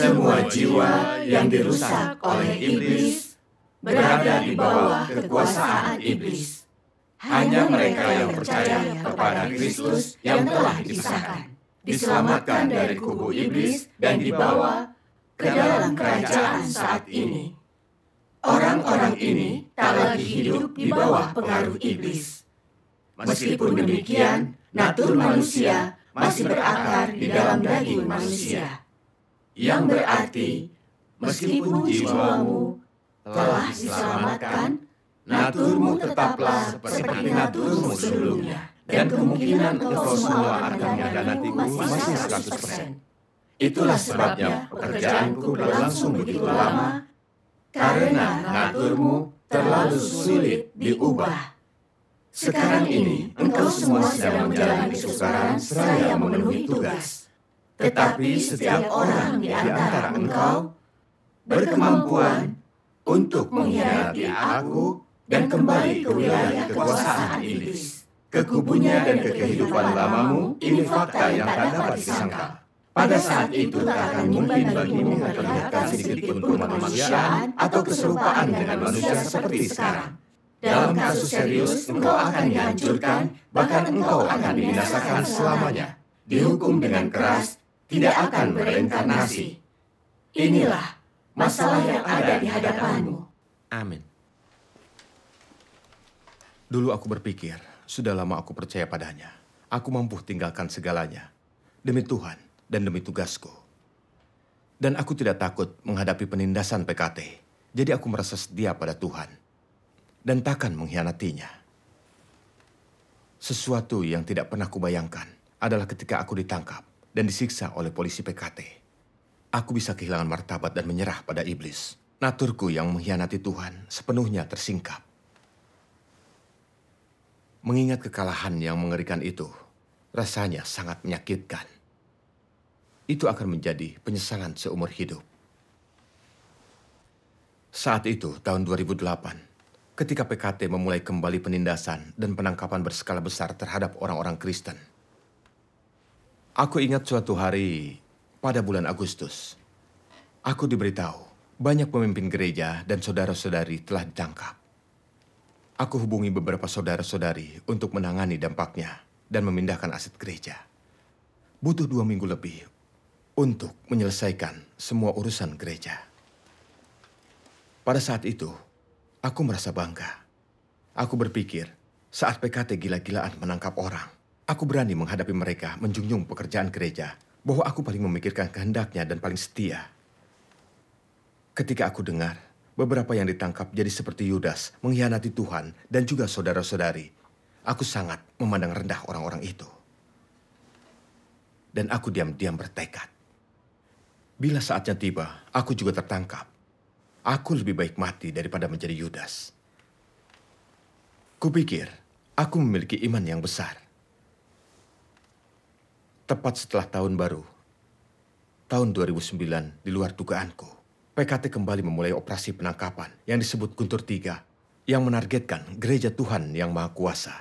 Semua jiwa yang dirusak oleh iblis berada di bawah kekuasaan iblis. Hanya mereka yang percaya kepada Kristus yang telah disahkan, diselamatkan dari kubu iblis dan dibawa ke dalam kerajaan saat ini. Orang-orang ini tak lagi hidup di bawah pengaruh iblis. Meskipun demikian, natur manusia masih berakar di dalam daging manusia. Yang berarti, meskipun jiwamu telah diselamatkan, naturmu tetaplah seperti naturmu sebelumnya. Dan kemungkinan engkau semua akan mengkhianatiku masih 100%. Itulah sebabnya pekerjaanku berlangsung begitu lama, karena naturmu terlalu sulit diubah. Sekarang ini, engkau semua sedang menjalani kesukaran seraya memenuhi tugas. Tetapi setiap orang di antara engkau berkemampuan untuk mengkhianati aku dan kembali ke wilayah kekuasaan iblis. Ke kubunya dan ke kehidupan lamamu, ini fakta yang tak dapat disangka. Pada saat itu tak akan mungkin bagimu memperlihatkan sedikit pun kemanusiaan atau keserupaan dengan manusia seperti sekarang. Dalam kasus serius, engkau akan dihancurkan, bahkan engkau akan dibinasakan selamanya. Dihukum dengan keras, tidak akan bereinkarnasi. Inilah masalah yang ada di hadapanmu. Amin. Dulu aku berpikir, sudah lama aku percaya padanya. Aku mampu tinggalkan segalanya. Demi Tuhan dan demi tugasku. Dan aku tidak takut menghadapi penindasan PKT. Jadi aku merasa setia pada Tuhan. Dan takkan mengkhianatinya. Sesuatu yang tidak pernah kubayangkan adalah ketika aku ditangkap dan disiksa oleh polisi PKT. Aku bisa kehilangan martabat dan menyerah pada iblis. Naturku yang mengkhianati Tuhan sepenuhnya tersingkap. Mengingat kekalahan yang mengerikan itu, rasanya sangat menyakitkan. Itu akan menjadi penyesalan seumur hidup. Saat itu, tahun 2008, ketika PKT memulai kembali penindasan dan penangkapan berskala besar terhadap orang-orang Kristen. Aku ingat suatu hari pada bulan Agustus, aku diberitahu banyak pemimpin gereja dan saudara-saudari telah ditangkap. Aku hubungi beberapa saudara-saudari untuk menangani dampaknya dan memindahkan aset gereja. Butuh dua minggu lebih untuk menyelesaikan semua urusan gereja. Pada saat itu, aku merasa bangga. Aku berpikir, saat PKT gila-gilaan menangkap orang, aku berani menghadapi mereka menjunjung pekerjaan gereja bahwa aku paling memikirkan kehendaknya dan paling setia. Ketika aku dengar Beberapa yang ditangkap jadi seperti Yudas, mengkhianati Tuhan dan juga saudara-saudari. Aku sangat memandang rendah orang-orang itu. Dan aku diam-diam bertekad. Bila saatnya tiba, aku juga tertangkap. Aku lebih baik mati daripada menjadi Yudas. Kupikir, aku memiliki iman yang besar. Tepat setelah tahun baru, tahun 2009 di luar dugaanku. PKT kembali memulai operasi penangkapan yang disebut Guntur Tiga yang menargetkan gereja Tuhan yang Maha Kuasa.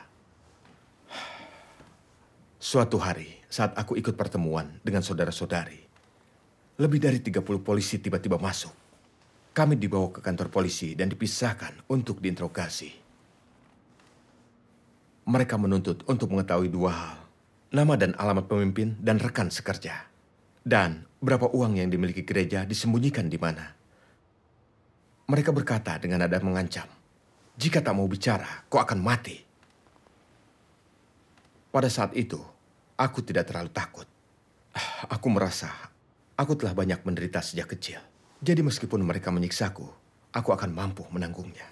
Suatu hari saat aku ikut pertemuan dengan saudara-saudari, lebih dari 30 polisi tiba-tiba masuk. Kami dibawa ke kantor polisi dan dipisahkan untuk diinterogasi. Mereka menuntut untuk mengetahui dua hal, nama dan alamat pemimpin dan rekan sekerja. Dan berapa uang yang dimiliki gereja disembunyikan di mana. Mereka berkata dengan nada mengancam, jika tak mau bicara, kau akan mati. Pada saat itu, aku tidak terlalu takut. Aku merasa aku telah banyak menderita sejak kecil. Jadi meskipun mereka menyiksaku, aku akan mampu menanggungnya.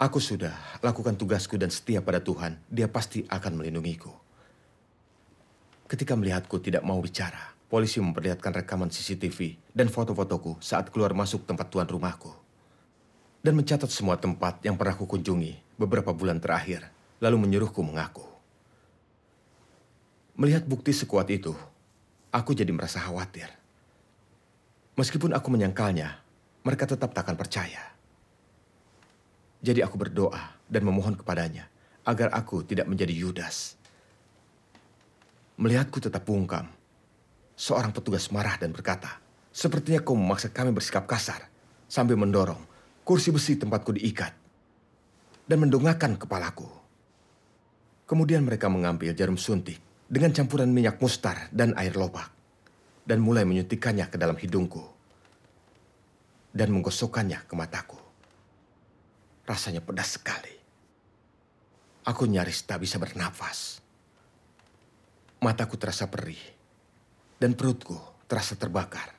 Aku sudah lakukan tugasku dan setia pada Tuhan, dia pasti akan melindungiku. Ketika melihatku tidak mau bicara, polisi memperlihatkan rekaman CCTV dan foto-fotoku saat keluar masuk tempat tuan rumahku. Dan mencatat semua tempat yang pernah kukunjungi beberapa bulan terakhir, lalu menyuruhku mengaku. Melihat bukti sekuat itu, aku jadi merasa khawatir. Meskipun aku menyangkalnya, mereka tetap tak akan percaya. Jadi aku berdoa dan memohon kepadanya agar aku tidak menjadi Yudas Melihatku tetap bungkam, seorang petugas marah dan berkata, Sepertinya kau memaksa kami bersikap kasar sambil mendorong kursi besi tempatku diikat dan mendongakkan kepalaku. Kemudian mereka mengambil jarum suntik dengan campuran minyak mustar dan air lobak dan mulai menyuntikkannya ke dalam hidungku dan menggosokkannya ke mataku. Rasanya pedas sekali. Aku nyaris tak bisa bernafas. Mataku terasa perih dan perutku terasa terbakar.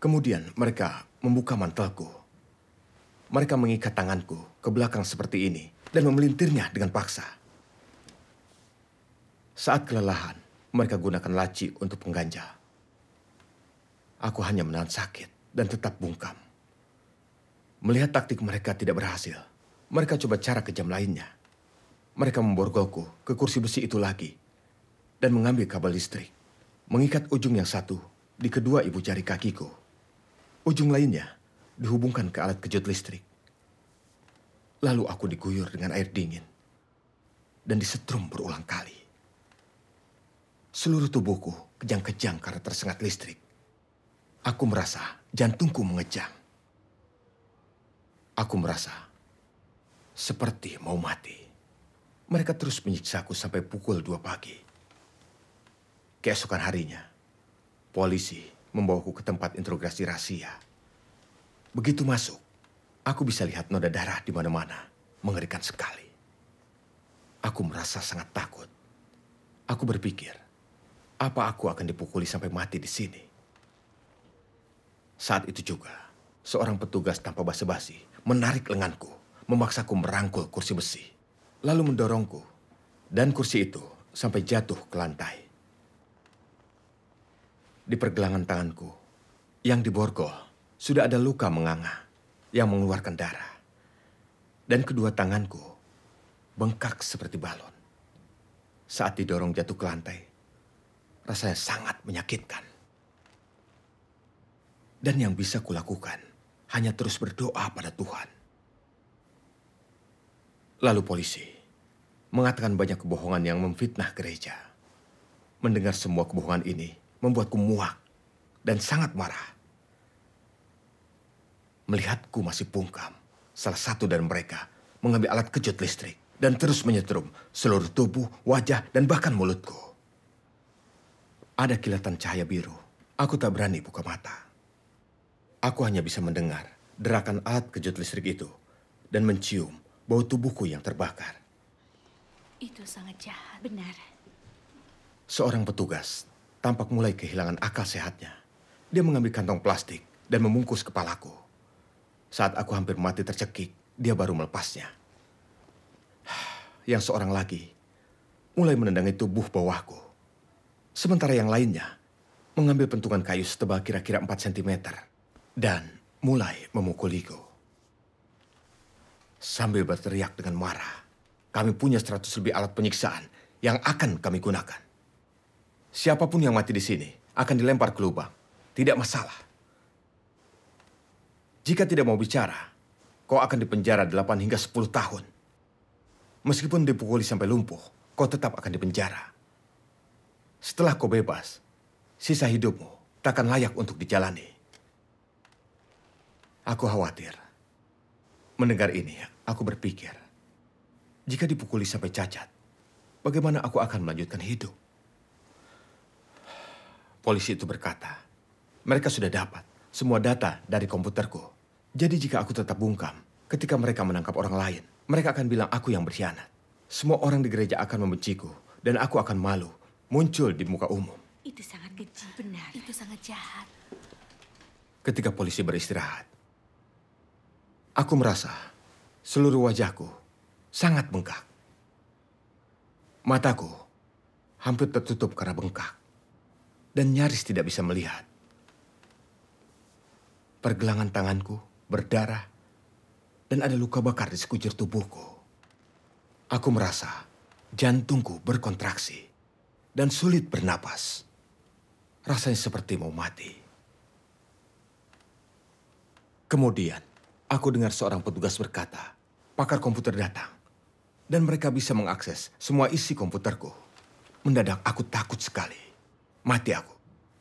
Kemudian mereka membuka mantelku. Mereka mengikat tanganku ke belakang seperti ini dan memelintirnya dengan paksa. Saat kelelahan, mereka gunakan laci untuk pengganja. Aku hanya menahan sakit dan tetap bungkam. Melihat taktik mereka tidak berhasil, mereka coba cara kejam lainnya. Mereka memborgolku ke kursi besi itu lagi dan mengambil kabel listrik, mengikat ujung yang satu di kedua ibu jari kakiku. Ujung lainnya dihubungkan ke alat kejut listrik. Lalu aku diguyur dengan air dingin dan disetrum berulang kali. Seluruh tubuhku kejang-kejang karena tersengat listrik. Aku merasa jantungku mengejang. Aku merasa seperti mau mati. Mereka terus menyiksaku sampai pukul dua pagi. Keesokan harinya, polisi membawaku ke tempat interogasi rahasia. Begitu masuk, aku bisa lihat noda darah di mana-mana. Mengerikan sekali. Aku merasa sangat takut. Aku berpikir, apa aku akan dipukuli sampai mati di sini? Saat itu juga, seorang petugas tanpa basa-basi menarik lenganku, memaksaku merangkul kursi besi, lalu mendorongku, dan kursi itu sampai jatuh ke lantai di pergelangan tanganku yang diborgol sudah ada luka menganga yang mengeluarkan darah. Dan kedua tanganku bengkak seperti balon. Saat didorong jatuh ke lantai, rasanya sangat menyakitkan. Dan yang bisa kulakukan hanya terus berdoa pada Tuhan. Lalu polisi mengatakan banyak kebohongan yang memfitnah gereja. Mendengar semua kebohongan ini, membuatku muak dan sangat marah. Melihatku masih bungkam, salah satu dari mereka mengambil alat kejut listrik dan terus menyetrum seluruh tubuh, wajah, dan bahkan mulutku. Ada kilatan cahaya biru. Aku tak berani buka mata. Aku hanya bisa mendengar derakan alat kejut listrik itu dan mencium bau tubuhku yang terbakar. Itu sangat jahat, benar. Seorang petugas tampak mulai kehilangan akal sehatnya. Dia mengambil kantong plastik dan membungkus kepalaku. Saat aku hampir mati tercekik, dia baru melepasnya. Yang seorang lagi mulai menendangi tubuh bawahku. Sementara yang lainnya mengambil pentungan kayu setebal kira-kira 4 cm dan mulai memukuliku. Sambil berteriak dengan marah, kami punya seratus lebih alat penyiksaan yang akan kami gunakan. Siapa pun yang mati di sini akan dilempar ke lubang. Tidak masalah. Jika tidak mau bicara, kau akan dipenjara 8 hingga 10 tahun. Meskipun dipukuli sampai lumpuh, kau tetap akan dipenjara. Setelah kau bebas, sisa hidupmu takkan layak untuk dijalani. Aku khawatir. Mendengar ini, aku berpikir, jika dipukuli sampai cacat, bagaimana aku akan melanjutkan hidup? Polisi itu berkata, mereka sudah dapat semua data dari komputerku. Jadi jika aku tetap bungkam, ketika mereka menangkap orang lain, mereka akan bilang aku yang berkhianat. Semua orang di gereja akan membenciku, dan aku akan malu muncul di muka umum. Itu sangat keji, benar. Itu sangat jahat. Ketika polisi beristirahat, aku merasa seluruh wajahku sangat bengkak. Mataku hampir tertutup karena bengkak dan nyaris tidak bisa melihat. Pergelangan tanganku berdarah dan ada luka bakar di sekujur tubuhku. Aku merasa jantungku berkontraksi dan sulit bernapas. Rasanya seperti mau mati. Kemudian, aku dengar seorang petugas berkata, pakar komputer datang. Dan mereka bisa mengakses semua isi komputerku. Mendadak aku takut sekali. Mati aku.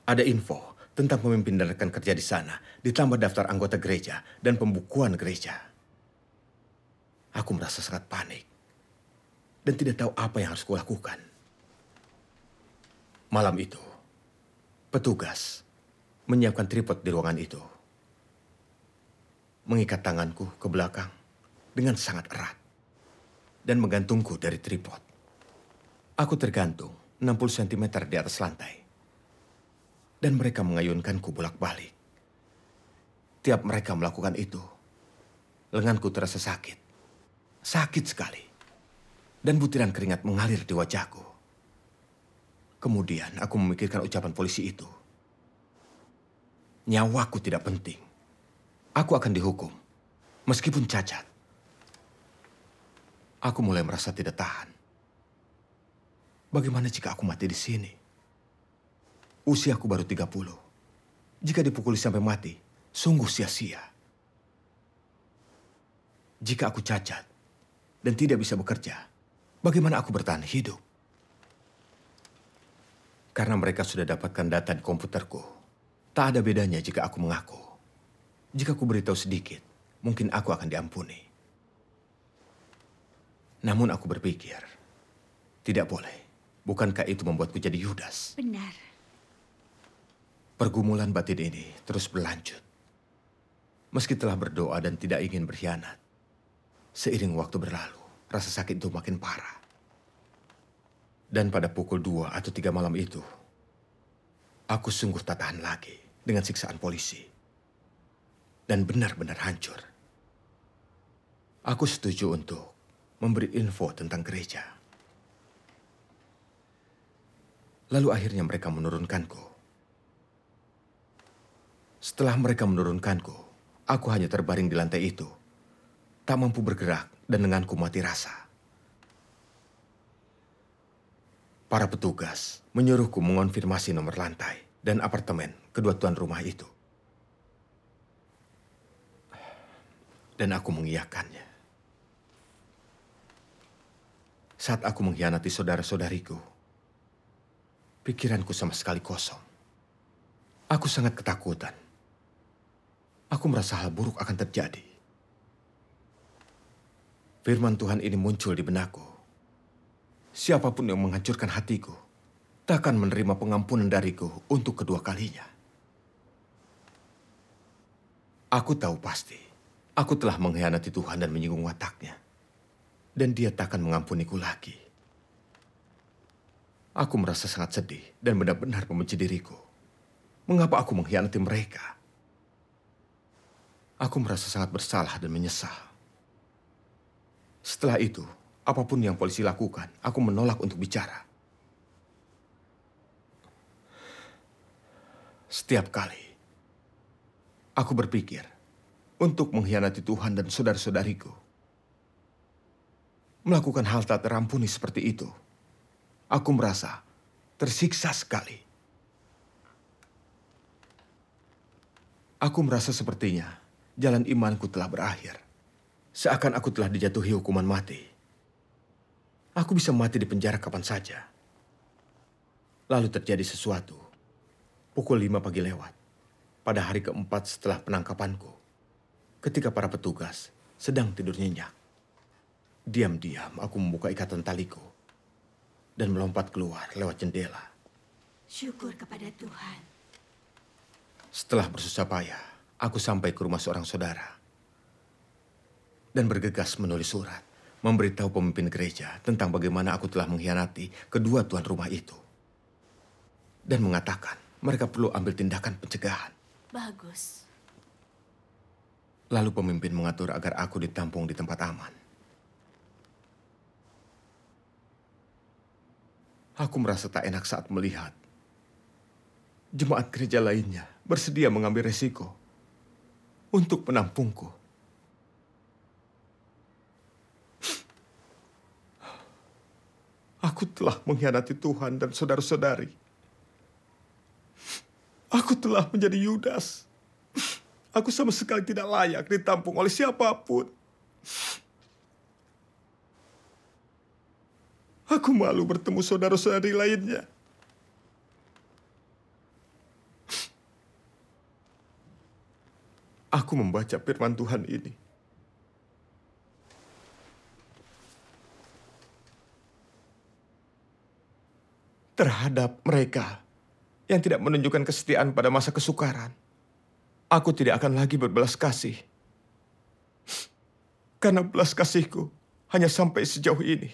Ada info tentang pemimpin dan rekan kerja di sana, ditambah daftar anggota gereja dan pembukuan gereja. Aku merasa sangat panik dan tidak tahu apa yang harus kulakukan. Malam itu, petugas menyiapkan tripod di ruangan itu. Mengikat tanganku ke belakang dengan sangat erat dan menggantungku dari tripod. Aku tergantung 60 cm di atas lantai dan mereka mengayunkanku bolak-balik. Tiap mereka melakukan itu, lenganku terasa sakit. Sakit sekali. Dan butiran keringat mengalir di wajahku. Kemudian aku memikirkan ucapan polisi itu. Nyawaku tidak penting. Aku akan dihukum, meskipun cacat. Aku mulai merasa tidak tahan. Bagaimana jika aku mati di sini? Usiaku baru 30. Jika dipukuli sampai mati, sungguh sia-sia. Jika aku cacat dan tidak bisa bekerja, bagaimana aku bertahan hidup? Karena mereka sudah dapatkan data di komputerku, tak ada bedanya jika aku mengaku. Jika aku beritahu sedikit, mungkin aku akan diampuni. Namun aku berpikir, tidak boleh. Bukankah itu membuatku jadi Yudas? Benar. Pergumulan batin ini terus berlanjut. Meski telah berdoa dan tidak ingin berkhianat, seiring waktu berlalu, rasa sakit itu makin parah. Dan pada pukul dua atau tiga malam itu, aku sungguh tak tahan lagi dengan siksaan polisi. Dan benar-benar hancur. Aku setuju untuk memberi info tentang gereja. Lalu akhirnya mereka menurunkanku setelah mereka menurunkanku, aku hanya terbaring di lantai itu. Tak mampu bergerak dan denganku mati rasa. Para petugas menyuruhku mengonfirmasi nomor lantai dan apartemen kedua tuan rumah itu. Dan aku mengiyakannya. Saat aku mengkhianati saudara-saudariku, pikiranku sama sekali kosong. Aku sangat ketakutan aku merasa hal buruk akan terjadi. Firman Tuhan ini muncul di benakku. Siapa pun yang menghancurkan hatiku, takkan menerima pengampunan dariku untuk kedua kalinya. Aku tahu pasti, aku telah mengkhianati Tuhan dan menyinggung wataknya. Dan dia takkan mengampuniku lagi. Aku merasa sangat sedih dan benar-benar membenci diriku. Mengapa aku mengkhianati mereka? Aku merasa sangat bersalah dan menyesal. Setelah itu, apa pun yang polisi lakukan, aku menolak untuk bicara. Setiap kali, aku berpikir untuk mengkhianati Tuhan dan saudara-saudariku. Melakukan hal tak terampuni seperti itu, aku merasa tersiksa sekali. Aku merasa sepertinya jalan imanku telah berakhir. Seakan aku telah dijatuhi hukuman mati. Aku bisa mati di penjara kapan saja. Lalu terjadi sesuatu. Pukul lima pagi lewat. Pada hari keempat setelah penangkapanku. Ketika para petugas sedang tidur nyenyak. Diam-diam aku membuka ikatan taliku. Dan melompat keluar lewat jendela. Syukur kepada Tuhan. Setelah bersusah payah, aku sampai ke rumah seorang saudara dan bergegas menulis surat memberitahu pemimpin gereja tentang bagaimana aku telah mengkhianati kedua tuan rumah itu. Dan mengatakan mereka perlu ambil tindakan pencegahan. Bagus. Lalu pemimpin mengatur agar aku ditampung di tempat aman. Aku merasa tak enak saat melihat jemaat gereja lainnya bersedia mengambil resiko untuk menampungku. Aku telah mengkhianati Tuhan dan saudara-saudari. Aku telah menjadi Yudas. Aku sama sekali tidak layak ditampung oleh siapa pun. Aku malu bertemu saudara-saudari lainnya. Aku membaca firman Tuhan ini. Terhadap mereka yang tidak menunjukkan kesetiaan pada masa kesukaran, aku tidak akan lagi berbelas kasih. Karena belas kasihku hanya sampai sejauh ini.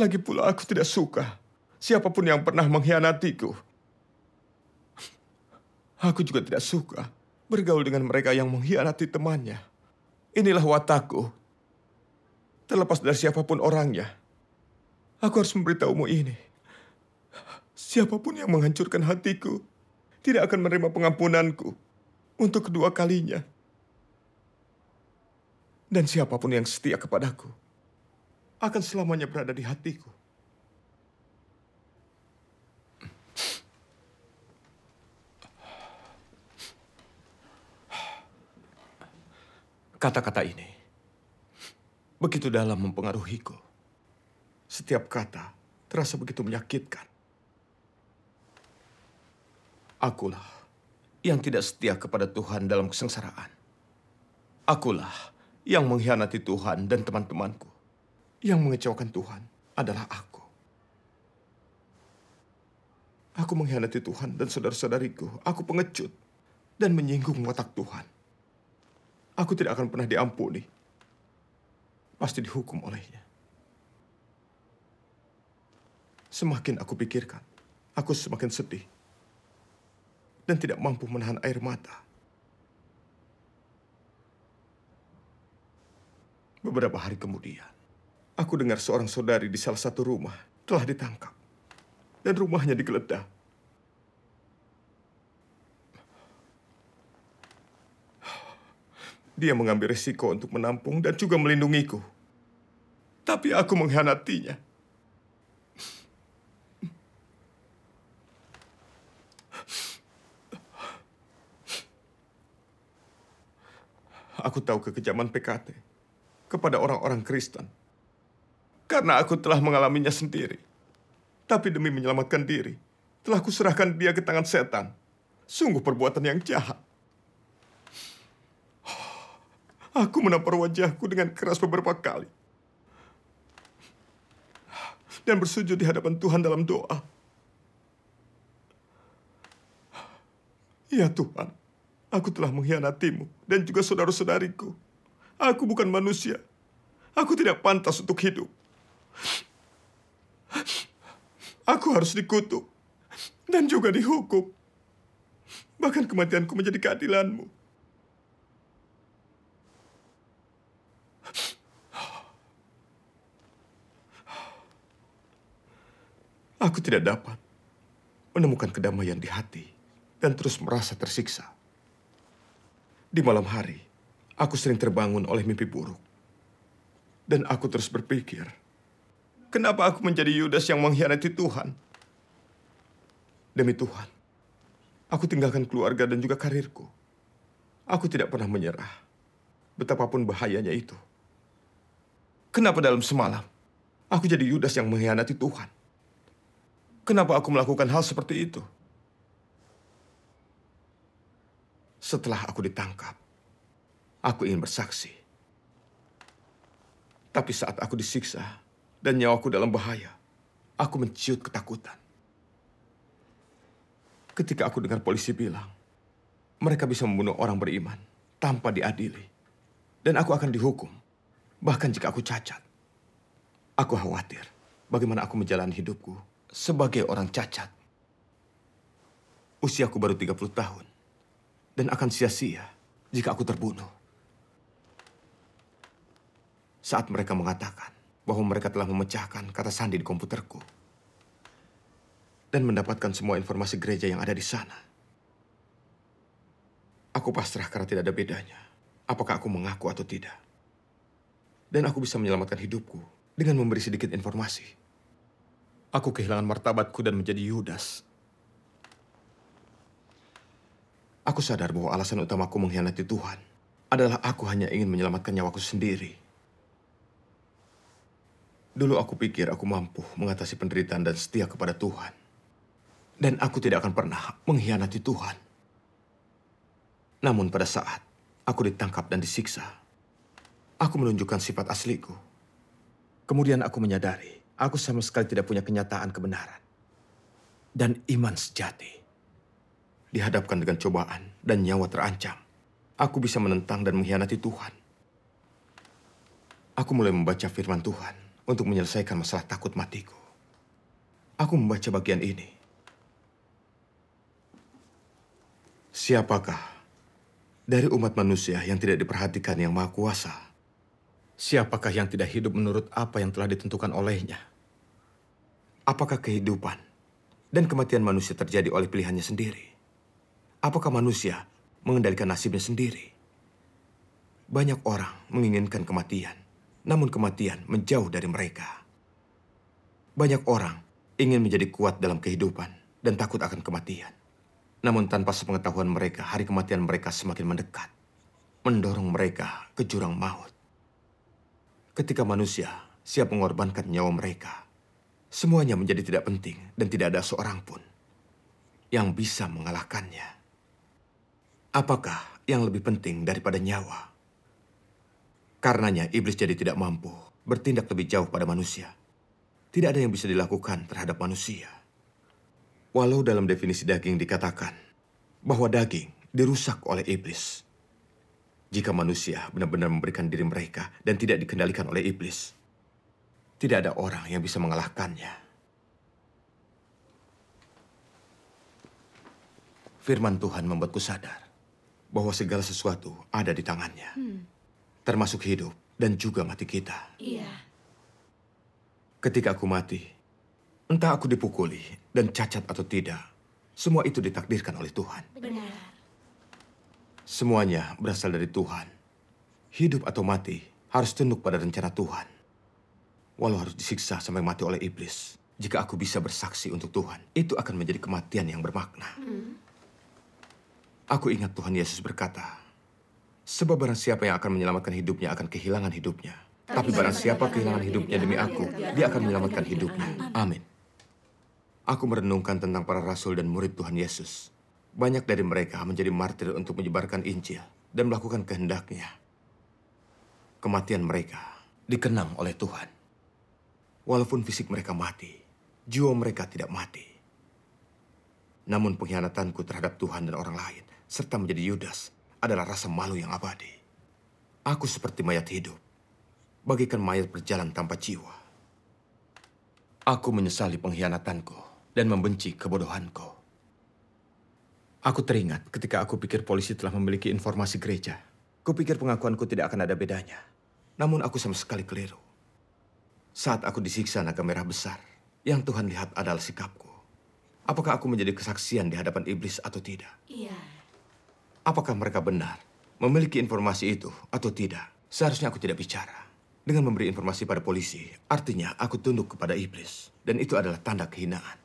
Lagi pula aku tidak suka siapa pun yang pernah mengkhianatiku. Aku juga tidak suka bergaul dengan mereka yang mengkhianati temannya. Inilah watakku. Terlepas dari siapa pun orangnya, aku harus memberitahumu ini. Siapa pun yang menghancurkan hatiku tidak akan menerima pengampunanku untuk kedua kalinya. Dan siapa pun yang setia kepadaku akan selamanya berada di hatiku. Kata-kata ini begitu dalam mempengaruhiku. Setiap kata terasa begitu menyakitkan. Akulah yang tidak setia kepada Tuhan dalam kesengsaraan. Akulah yang mengkhianati Tuhan dan teman-temanku. Yang mengecewakan Tuhan adalah aku. Aku mengkhianati Tuhan dan saudara-saudariku. Aku pengecut dan menyinggung watak Tuhan. Aku tidak akan pernah diampuni. Pasti dihukum olehnya. Semakin aku pikirkan, aku semakin sedih. Dan tidak mampu menahan air mata. Beberapa hari kemudian, aku dengar seorang saudari di salah satu rumah telah ditangkap. Dan rumahnya digeledah. Dia mengambil risiko untuk menampung dan juga melindungiku. Tapi aku mengkhianatinya. Aku tahu kekejaman PKT kepada orang-orang Kristen. Karena aku telah mengalaminya sendiri. Tapi demi menyelamatkan diri, telah kuserahkan dia ke tangan setan. Sungguh perbuatan yang jahat. Aku menampar wajahku dengan keras beberapa kali. Dan bersujud di hadapan Tuhan dalam doa. Ya Tuhan, aku telah mengkhianatimu dan juga saudara-saudariku. Aku bukan manusia. Aku tidak pantas untuk hidup. Aku harus dikutuk dan juga dihukum. Bahkan kematianku menjadi keadilanmu. Aku tidak dapat menemukan kedamaian di hati dan terus merasa tersiksa. Di malam hari, aku sering terbangun oleh mimpi buruk. Dan aku terus berpikir, kenapa aku menjadi Yudas yang mengkhianati Tuhan? Demi Tuhan, aku tinggalkan keluarga dan juga karirku. Aku tidak pernah menyerah, betapapun bahayanya itu. Kenapa dalam semalam, aku jadi Yudas yang mengkhianati Tuhan? Kenapa aku melakukan hal seperti itu? Setelah aku ditangkap, aku ingin bersaksi. Tapi saat aku disiksa dan nyawaku dalam bahaya, aku menciut ketakutan. Ketika aku dengar polisi bilang, mereka bisa membunuh orang beriman tanpa diadili. Dan aku akan dihukum, bahkan jika aku cacat. Aku khawatir bagaimana aku menjalani hidupku sebagai orang cacat. Usiaku baru 30 tahun dan akan sia-sia jika aku terbunuh. Saat mereka mengatakan bahwa mereka telah memecahkan kata sandi di komputerku dan mendapatkan semua informasi gereja yang ada di sana. Aku pasrah karena tidak ada bedanya. Apakah aku mengaku atau tidak. Dan aku bisa menyelamatkan hidupku dengan memberi sedikit informasi. Aku kehilangan martabatku dan menjadi Yudas. Aku sadar bahwa alasan utamaku mengkhianati Tuhan adalah aku hanya ingin menyelamatkan nyawaku sendiri. Dulu aku pikir aku mampu mengatasi penderitaan dan setia kepada Tuhan. Dan aku tidak akan pernah mengkhianati Tuhan. Namun pada saat aku ditangkap dan disiksa, aku menunjukkan sifat asliku. Kemudian aku menyadari aku sama sekali tidak punya kenyataan kebenaran dan iman sejati. Dihadapkan dengan cobaan dan nyawa terancam, aku bisa menentang dan mengkhianati Tuhan. Aku mulai membaca firman Tuhan untuk menyelesaikan masalah takut matiku. Aku membaca bagian ini. Siapakah dari umat manusia yang tidak diperhatikan yang maha kuasa? Siapakah yang tidak hidup menurut apa yang telah ditentukan olehnya? Apakah kehidupan dan kematian manusia terjadi oleh pilihannya sendiri? Apakah manusia mengendalikan nasibnya sendiri? Banyak orang menginginkan kematian, namun kematian menjauh dari mereka. Banyak orang ingin menjadi kuat dalam kehidupan dan takut akan kematian. Namun tanpa sepengetahuan mereka, hari kematian mereka semakin mendekat, mendorong mereka ke jurang maut. Ketika manusia siap mengorbankan nyawa mereka, semuanya menjadi tidak penting dan tidak ada seorang pun yang bisa mengalahkannya. Apakah yang lebih penting daripada nyawa? Karenanya iblis jadi tidak mampu bertindak lebih jauh pada manusia. Tidak ada yang bisa dilakukan terhadap manusia. Walau dalam definisi daging dikatakan bahwa daging dirusak oleh iblis. Jika manusia benar-benar memberikan diri mereka dan tidak dikendalikan oleh iblis, tidak ada orang yang bisa mengalahkannya. Firman Tuhan membuatku sadar bahwa segala sesuatu ada di tangannya. Hmm. Termasuk hidup dan juga mati kita. Iya. Ketika aku mati, entah aku dipukuli dan cacat atau tidak, semua itu ditakdirkan oleh Tuhan. Benar. Semuanya berasal dari Tuhan. Hidup atau mati harus tunduk pada rencana Tuhan. Walau harus disiksa sampai mati oleh iblis, jika aku bisa bersaksi untuk Tuhan, itu akan menjadi kematian yang bermakna. Hmm. Aku ingat Tuhan Yesus berkata, Sebab barang siapa yang akan menyelamatkan hidupnya akan kehilangan hidupnya. Tapi barang siapa kehilangan hidupnya demi aku, dia akan menyelamatkan hidupnya. Amin. Aku merenungkan tentang para rasul dan murid Tuhan Yesus. Banyak dari mereka menjadi martir untuk menyebarkan Injil dan melakukan kehendaknya. Kematian mereka dikenang oleh Tuhan. Walaupun fisik mereka mati, jiwa mereka tidak mati. Namun pengkhianatanku terhadap Tuhan dan orang lain serta menjadi Yudas adalah rasa malu yang abadi. Aku seperti mayat hidup, bagikan mayat berjalan tanpa jiwa. Aku menyesali pengkhianatanku dan membenci kebodohanku. Aku teringat ketika aku pikir polisi telah memiliki informasi gereja. Kupikir pengakuanku tidak akan ada bedanya. Namun aku sama sekali keliru. Saat aku disiksa naga merah besar, yang Tuhan lihat adalah sikapku. Apakah aku menjadi kesaksian di hadapan iblis atau tidak? Iya. Apakah mereka benar memiliki informasi itu atau tidak? Seharusnya aku tidak bicara. Dengan memberi informasi pada polisi, artinya aku tunduk kepada iblis. Dan itu adalah tanda kehinaan.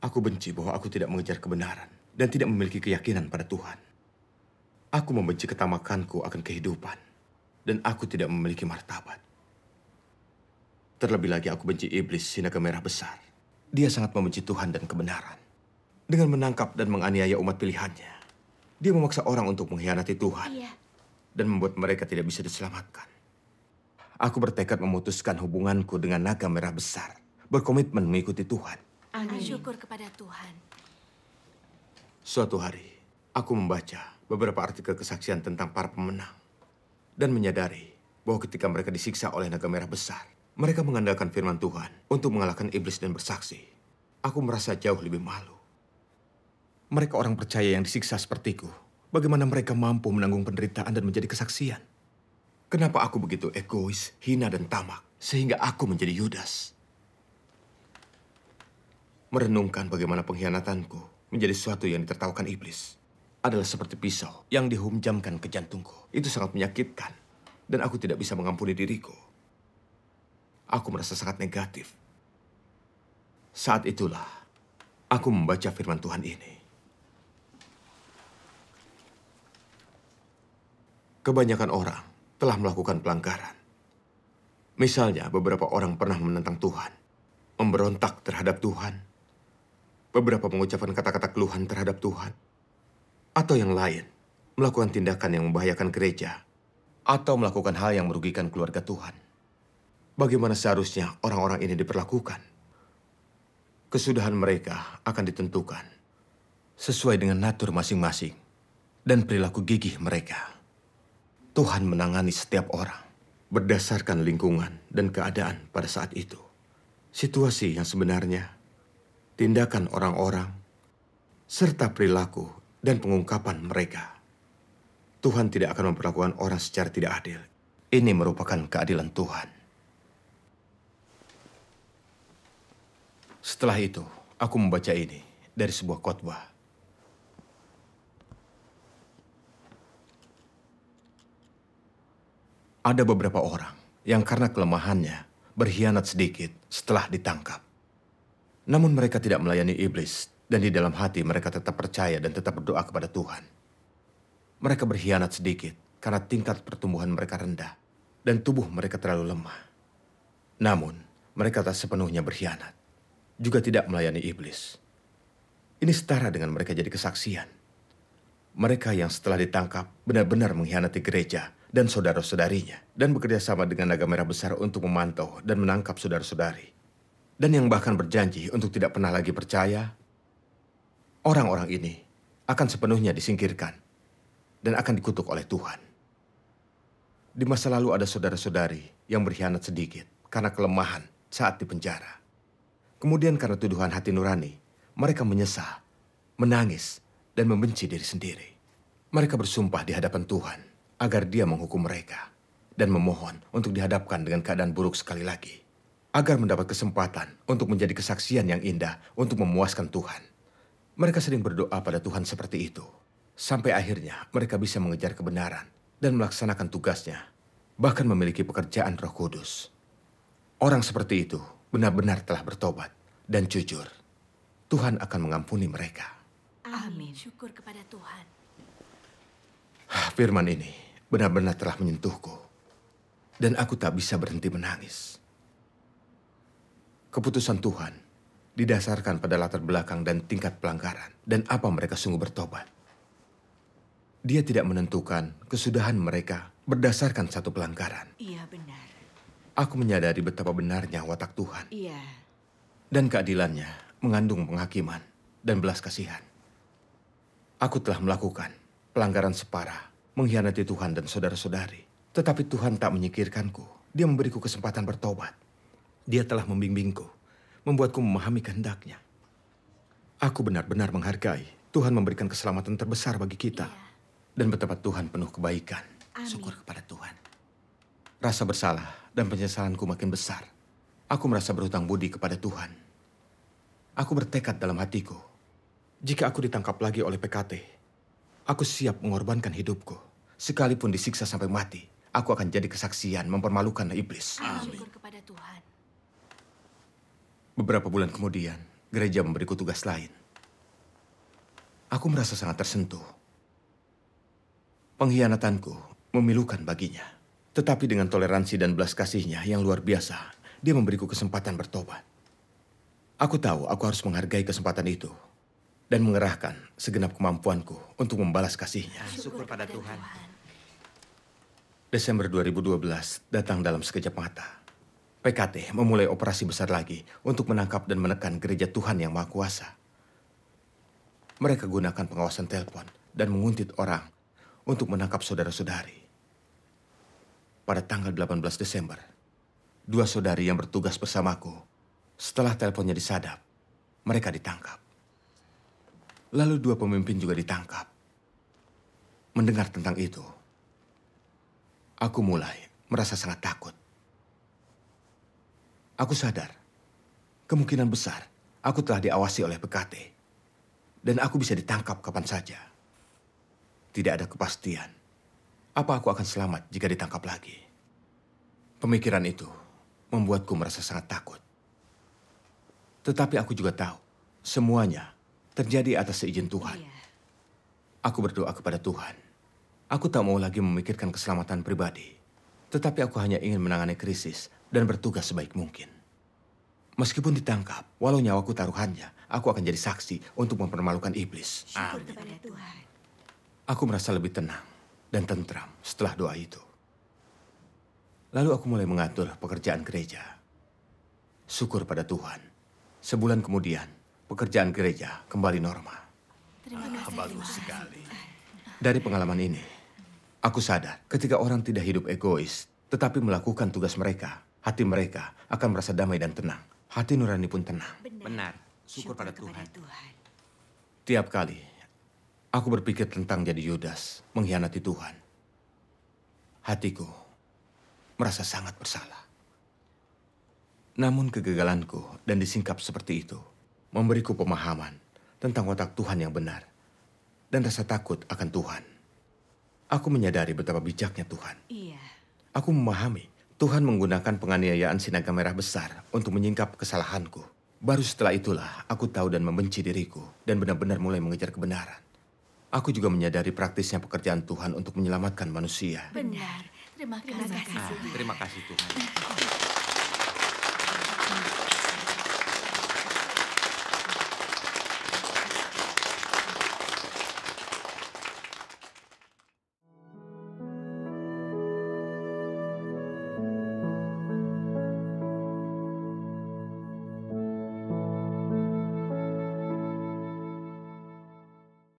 Aku benci bahwa aku tidak mengejar kebenaran dan tidak memiliki keyakinan pada Tuhan. Aku membenci ketamakanku akan kehidupan. Dan aku tidak memiliki martabat. Terlebih lagi aku benci iblis sinaga merah besar. Dia sangat membenci Tuhan dan kebenaran. Dengan menangkap dan menganiaya umat pilihannya, dia memaksa orang untuk mengkhianati Tuhan Iya. dan membuat mereka tidak bisa diselamatkan. Aku bertekad memutuskan hubunganku dengan naga merah besar, berkomitmen mengikuti Tuhan. Amin. Syukur kepada Tuhan. Suatu hari, aku membaca beberapa artikel kesaksian tentang para pemenang dan menyadari bahwa ketika mereka disiksa oleh naga merah besar, mereka mengandalkan firman Tuhan untuk mengalahkan iblis dan bersaksi. Aku merasa jauh lebih malu. Mereka orang percaya yang disiksa sepertiku. Bagaimana mereka mampu menanggung penderitaan dan menjadi kesaksian? Kenapa aku begitu egois, hina, dan tamak sehingga aku menjadi Yudas? Merenungkan bagaimana pengkhianatanku menjadi sesuatu yang ditertawakan iblis adalah seperti pisau yang dihumjamkan ke jantungku. Itu sangat menyakitkan dan aku tidak bisa mengampuni diriku. Aku merasa sangat negatif. Saat itulah aku membaca firman Tuhan ini. Kebanyakan orang telah melakukan pelanggaran. Misalnya, beberapa orang pernah menentang Tuhan, memberontak terhadap Tuhan, beberapa mengucapkan kata-kata keluhan terhadap Tuhan, atau yang lain melakukan tindakan yang membahayakan gereja atau melakukan hal yang merugikan keluarga Tuhan. Bagaimana seharusnya orang-orang ini diperlakukan? Kesudahan mereka akan ditentukan sesuai dengan natur masing-masing dan perilaku gigih mereka. Tuhan menangani setiap orang berdasarkan lingkungan dan keadaan pada saat itu. Situasi yang sebenarnya, tindakan orang-orang, serta perilaku dan pengungkapan mereka. Tuhan tidak akan memperlakukan orang secara tidak adil. Ini merupakan keadilan Tuhan. Setelah itu, aku membaca ini dari sebuah khotbah. Ada beberapa orang yang karena kelemahannya berkhianat sedikit setelah ditangkap. Namun mereka tidak melayani iblis dan di dalam hati mereka tetap percaya dan tetap berdoa kepada Tuhan. Mereka berkhianat sedikit karena tingkat pertumbuhan mereka rendah dan tubuh mereka terlalu lemah. Namun, mereka tak sepenuhnya berkhianat, juga tidak melayani iblis. Ini setara dengan mereka jadi kesaksian. Mereka yang setelah ditangkap benar-benar mengkhianati gereja dan saudara-saudarinya dan bekerja sama dengan naga merah besar untuk memantau dan menangkap saudara-saudari. Dan yang bahkan berjanji untuk tidak pernah lagi percaya, orang-orang ini akan sepenuhnya disingkirkan dan akan dikutuk oleh Tuhan. Di masa lalu ada saudara-saudari yang berkhianat sedikit karena kelemahan saat di penjara. Kemudian karena tuduhan hati nurani, mereka menyesal, menangis, dan membenci diri sendiri. Mereka bersumpah di hadapan Tuhan agar dia menghukum mereka dan memohon untuk dihadapkan dengan keadaan buruk sekali lagi. Agar mendapat kesempatan untuk menjadi kesaksian yang indah untuk memuaskan Tuhan. Mereka sering berdoa pada Tuhan seperti itu. Sampai akhirnya mereka bisa mengejar kebenaran dan melaksanakan tugasnya. Bahkan memiliki pekerjaan roh kudus. Orang seperti itu benar-benar telah bertobat dan jujur. Tuhan akan mengampuni mereka. Amin. Syukur kepada Tuhan. Firman ini benar-benar telah menyentuhku. Dan aku tak bisa berhenti menangis. Keputusan Tuhan didasarkan pada latar belakang dan tingkat pelanggaran dan apa mereka sungguh bertobat. Dia tidak menentukan kesudahan mereka berdasarkan satu pelanggaran. Iya benar. Aku menyadari betapa benarnya watak Tuhan Iya. dan keadilannya mengandung penghakiman dan belas kasihan. Aku telah melakukan pelanggaran separah, mengkhianati Tuhan dan saudara-saudari. Tetapi Tuhan tak menyingkirkanku. Dia memberiku kesempatan bertobat. Dia telah membimbingku, membuatku memahami kehendaknya. Aku benar-benar menghargai Tuhan memberikan keselamatan terbesar bagi kita. Dan betapa Tuhan penuh kebaikan. Amin. Syukur kepada Tuhan. Rasa bersalah dan penyesalanku makin besar. Aku merasa berhutang budi kepada Tuhan. Aku bertekad dalam hatiku. Jika aku ditangkap lagi oleh PKT, aku siap mengorbankan hidupku. Sekalipun disiksa sampai mati, aku akan jadi kesaksian mempermalukan iblis. Syukur kepada Tuhan. Beberapa bulan kemudian, gereja memberiku tugas lain. Aku merasa sangat tersentuh. Pengkhianatanku memilukan baginya. Tetapi dengan toleransi dan belas kasihnya yang luar biasa, dia memberiku kesempatan bertobat. Aku tahu aku harus menghargai kesempatan itu dan mengerahkan segenap kemampuanku untuk membalas kasihnya. Syukur pada Tuhan. Desember 2012 datang dalam sekejap mata. PKT memulai operasi besar lagi untuk menangkap dan menekan gereja Tuhan yang Maha Kuasa. Mereka gunakan pengawasan telepon dan menguntit orang untuk menangkap saudara-saudari. Pada tanggal 18 Desember, dua saudari yang bertugas bersamaku, setelah teleponnya disadap, mereka ditangkap. Lalu dua pemimpin juga ditangkap. Mendengar tentang itu, aku mulai merasa sangat takut. Aku sadar, kemungkinan besar aku telah diawasi oleh PKT. Dan aku bisa ditangkap kapan saja. Tidak ada kepastian. Apa aku akan selamat jika ditangkap lagi? Pemikiran itu membuatku merasa sangat takut. Tetapi aku juga tahu, semuanya terjadi atas seizin Tuhan. Iya. Aku berdoa kepada Tuhan. Aku tak mau lagi memikirkan keselamatan pribadi. Tetapi aku hanya ingin menangani krisis dan bertugas sebaik mungkin. Meskipun ditangkap, walau nyawaku taruhannya, aku akan jadi saksi untuk mempermalukan iblis. Syukur kepada Tuhan. Aku merasa lebih tenang dan tentram setelah doa itu. Lalu aku mulai mengatur pekerjaan gereja. Syukur pada Tuhan. Sebulan kemudian, pekerjaan gereja kembali normal. Terima kasih. Bagus sekali. Dari pengalaman ini, aku sadar ketika orang tidak hidup egois, tetapi melakukan tugas mereka, hati mereka akan merasa damai dan tenang. Hati nurani pun tenang. Benar. Syukur pada Tuhan. Tiap kali aku berpikir tentang jadi Yudas mengkhianati Tuhan, hatiku merasa sangat bersalah. Namun kegagalanku dan disingkap seperti itu memberiku pemahaman tentang watak Tuhan yang benar dan rasa takut akan Tuhan. Aku menyadari betapa bijaknya Tuhan. Iya. Aku memahami Tuhan menggunakan penganiayaan sinaga merah besar untuk menyingkap kesalahanku. Baru setelah itulah aku tahu dan membenci diriku dan benar-benar mulai mengejar kebenaran. Aku juga menyadari praktisnya pekerjaan Tuhan untuk menyelamatkan manusia. Benar. Terima kasih. Ah, terima kasih Tuhan.